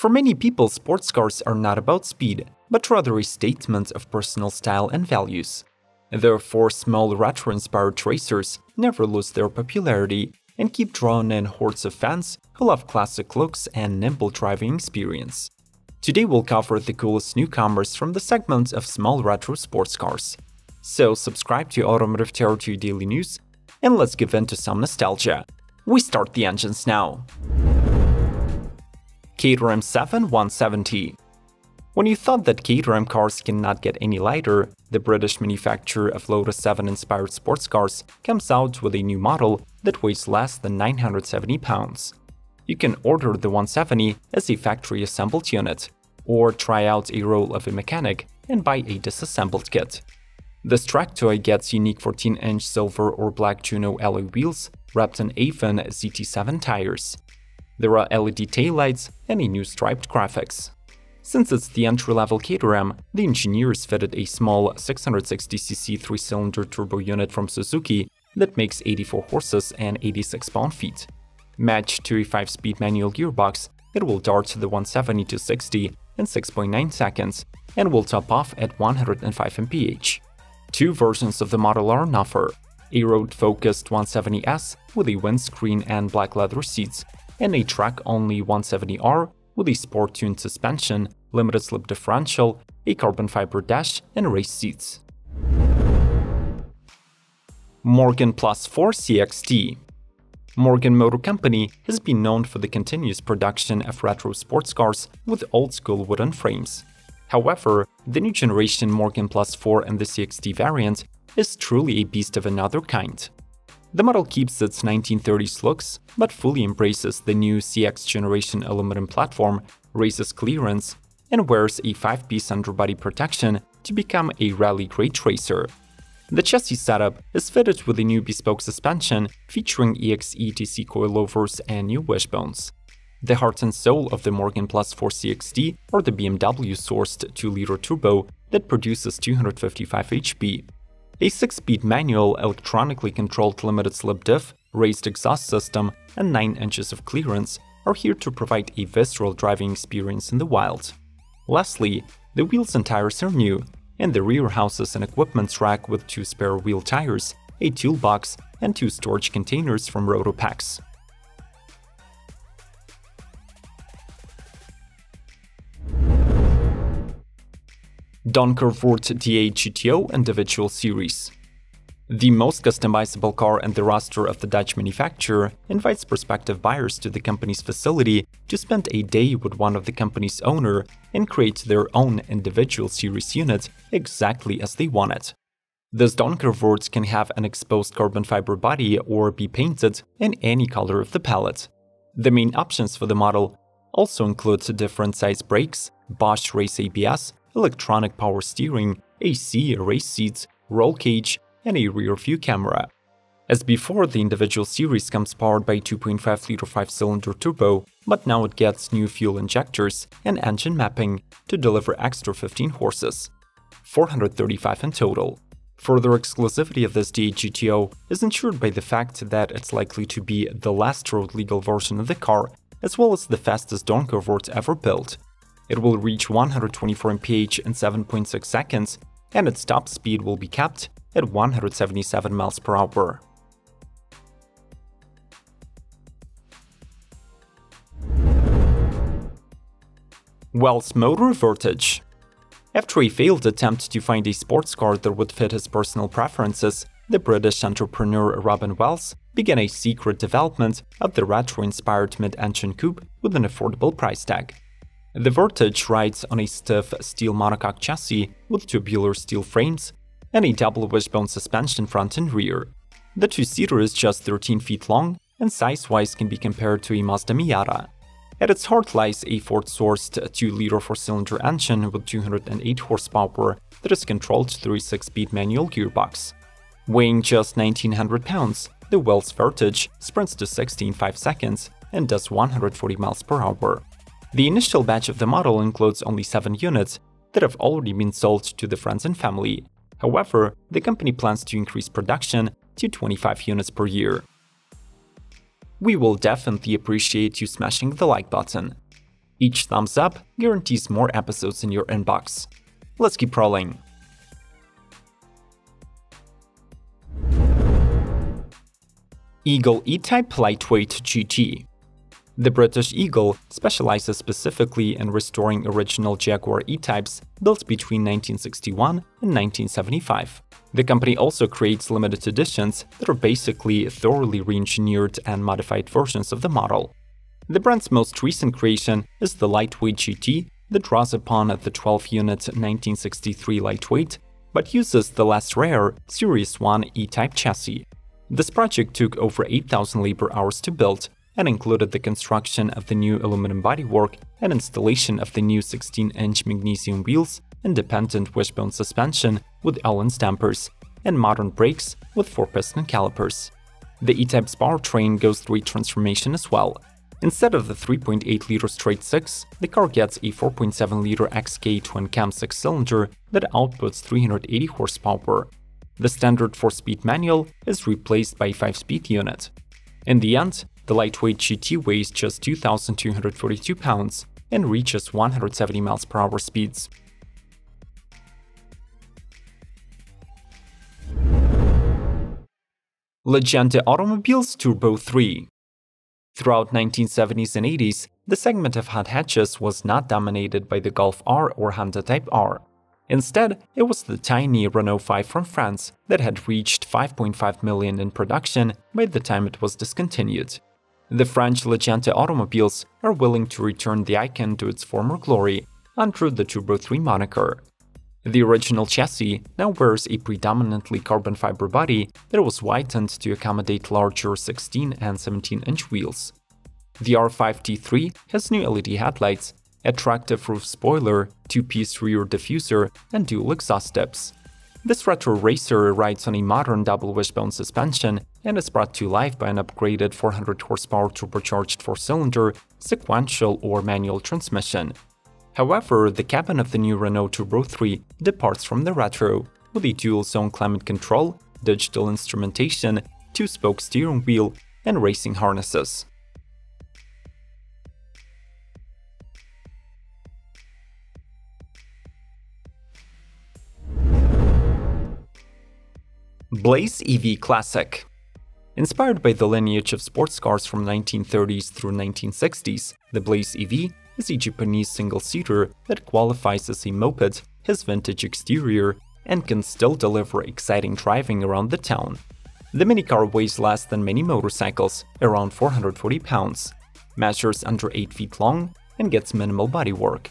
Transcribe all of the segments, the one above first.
For many people, sports cars are not about speed, but rather a statement of personal style and values. Therefore, small retro-inspired racers never lose their popularity and keep drawing in hordes of fans who love classic looks and nimble driving experience. Today we'll cover the coolest newcomers from the segment of small retro sports cars. So subscribe to Automotive Territory Daily News and let's give in to some nostalgia. We start the engines now. Caterham 7 170 when you thought that Caterham cars cannot get any lighter, the British manufacturer of Lotus 7 inspired sports cars comes out with a new model that weighs less than 970 pounds. You can order the 170 as a factory assembled unit, or try out a role of a mechanic and buy a disassembled kit. This track toy gets unique 14-inch silver or black Juno alloy wheels wrapped in Avon ZT7 tires. There are LED taillights and a new striped graphics. Since it's the entry-level Caterham, the engineers fitted a small 660cc 3-cylinder turbo unit from Suzuki that makes 84 horses and 86 pound-feet. Matched to a 5-speed manual gearbox, it will dart to the 170 to 60 in 6.9 seconds and will top off at 105 mph. Two versions of the model are on offer, a road-focused 170S with a windscreen and black leather seats, and a track-only 170R with a sport-tuned suspension, limited slip differential, a carbon fiber dash, and race seats. Morgan Plus 4 CXT Morgan Motor Company has been known for the continuous production of retro sports cars with old-school wooden frames. However, the new generation Morgan Plus 4 and the CXT variant is truly a beast of another kind. The model keeps its 1930s looks, but fully embraces the new CX generation aluminum platform, raises clearance, and wears a 5-piece underbody protection to become a rally-grade racer. The chassis setup is fitted with a new bespoke suspension featuring EXE-TC coilovers and new wishbones. The heart and soul of the Morgan Plus 4 CXT are the BMW-sourced 2-liter turbo that produces 255 HP. A 6-speed manual, electronically controlled limited slip diff, raised exhaust system, and 9 inches of clearance are here to provide a visceral driving experience in the wild. Lastly, the wheels and tires are new, and the rear houses an equipment rack with two spare wheel tires, a toolbox, and two storage containers from Rotopax. Donkervoort D8 GTO Individual Series The most customizable car in the roster of the Dutch manufacturer invites prospective buyers to the company's facility to spend a day with one of the company's owner and create their own individual series unit exactly as they want it. This Donkervoort can have an exposed carbon fiber body or be painted in any color of the palette. The main options for the model also include different size brakes, Bosch Race ABS, electronic power steering, AC, race seats, roll cage, and a rear view camera. As before, the individual series comes powered by 2.5-liter 5-cylinder turbo, but now it gets new fuel injectors and engine mapping to deliver extra 15 horses, 435 in total. Further exclusivity of this D8-GTO is ensured by the fact that it's likely to be the last road legal version of the car, as well as the fastest Donkervoort ever built, it will reach 124 mph in 7.6 seconds, and its top speed will be kept at 177 miles per hour. Wells Motor Vertige After a failed attempt to find a sports car that would fit his personal preferences, the British entrepreneur Robin Wells began a secret development of the retro-inspired mid-engine coupe with an affordable price tag. The Vertige rides on a stiff steel monocoque chassis with tubular steel frames and a double wishbone suspension front and rear. The two-seater is just 13 feet long and size-wise can be compared to a Mazda Miata. At its heart lies a Ford-sourced 2-liter 4-cylinder engine with 208 horsepower that is controlled through a 6-speed manual gearbox. Weighing just 1900 pounds, the Wells Vertige sprints to 60 in 5 seconds and does 140 miles per hour. The initial batch of the model includes only 7 units that have already been sold to the friends and family. However, the company plans to increase production to 25 units per year. We will definitely appreciate you smashing the like button. Each thumbs up guarantees more episodes in your inbox. Let's keep rolling. Eagle E-Type Lightweight GT The British Eagle specializes specifically in restoring original Jaguar E-Types built between 1961 and 1975. The company also creates limited editions that are basically thoroughly re-engineered and modified versions of the model. The brand's most recent creation is the Lightweight GT that draws upon the 12-unit 1963 lightweight, but uses the less rare Series 1 E-Type chassis. This project took over 8,000 labor hours to build and included the construction of the new aluminum bodywork and installation of the new 16-inch magnesium wheels, independent wishbone suspension with Allen dampers, and modern brakes with 4-piston calipers. The E-Type's powertrain goes through a transformation as well, Instead of the 3.8-liter straight 6, the car gets a 4.7-liter XK twin-cam 6-cylinder that outputs 380 horsepower. The standard 4-speed manual is replaced by a 5-speed unit. In the end, the lightweight GT weighs just 2,242 pounds and reaches 170 miles per hour speeds. Legende Automobiles Turbo 3 Throughout 1970s and 80s, the segment of hot hatches was not dominated by the Golf R or Honda Type R. Instead, it was the tiny Renault 5 from France that had reached 5.5 million in production by the time it was discontinued. The French Legende automobiles are willing to return the icon to its former glory under the Turbo 3 moniker. The original chassis now wears a predominantly carbon fiber body that was widened to accommodate larger 16 and 17 inch wheels. The R5T3 has new LED headlights, attractive roof spoiler, two-piece rear diffuser, and dual exhaust tips. This retro racer rides on a modern double wishbone suspension and is brought to life by an upgraded 400 horsepower turbocharged four-cylinder, sequential or manual transmission, However, the cabin of the new Renault Turbo 3 departs from the retro, with a dual-zone climate control, digital instrumentation, two-spoke steering wheel, and racing harnesses. Blaze EV Classic Inspired by the lineage of sports cars from 1930s through 1960s, the Blaze EV is a Japanese single-seater that qualifies as a moped, has vintage exterior, and can still deliver exciting driving around the town. The minicar weighs less than many motorcycles, around 440 pounds, measures under 8 feet long, and gets minimal bodywork.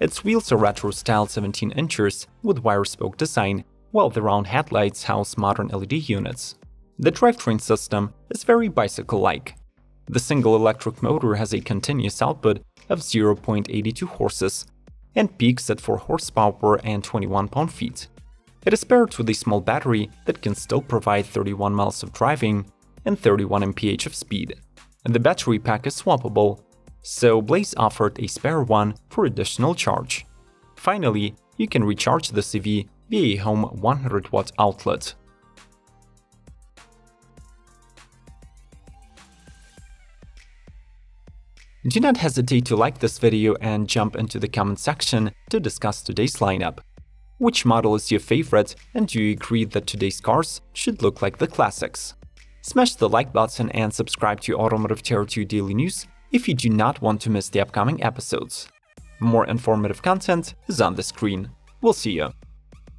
Its wheels are retro-style 17 inches with wire-spoke design, while the round headlights house modern LED units. The drivetrain system is very bicycle-like. The single electric motor has a continuous output of 0.82 horses and peaks at 4 horsepower and 21 pound-feet. It is paired with a small battery that can still provide 31 miles of driving and 31 mph of speed. The battery pack is swappable, so Blaze offered a spare one for additional charge. Finally, you can recharge the CV home 100 watt outlet. Do not hesitate to like this video and jump into the comment section to discuss today's lineup. Which model is your favorite and do you agree that today's cars should look like the classics? Smash the like button and subscribe to Automotive Territory Daily News if you do not want to miss the upcoming episodes. More informative content is on the screen. We'll see you.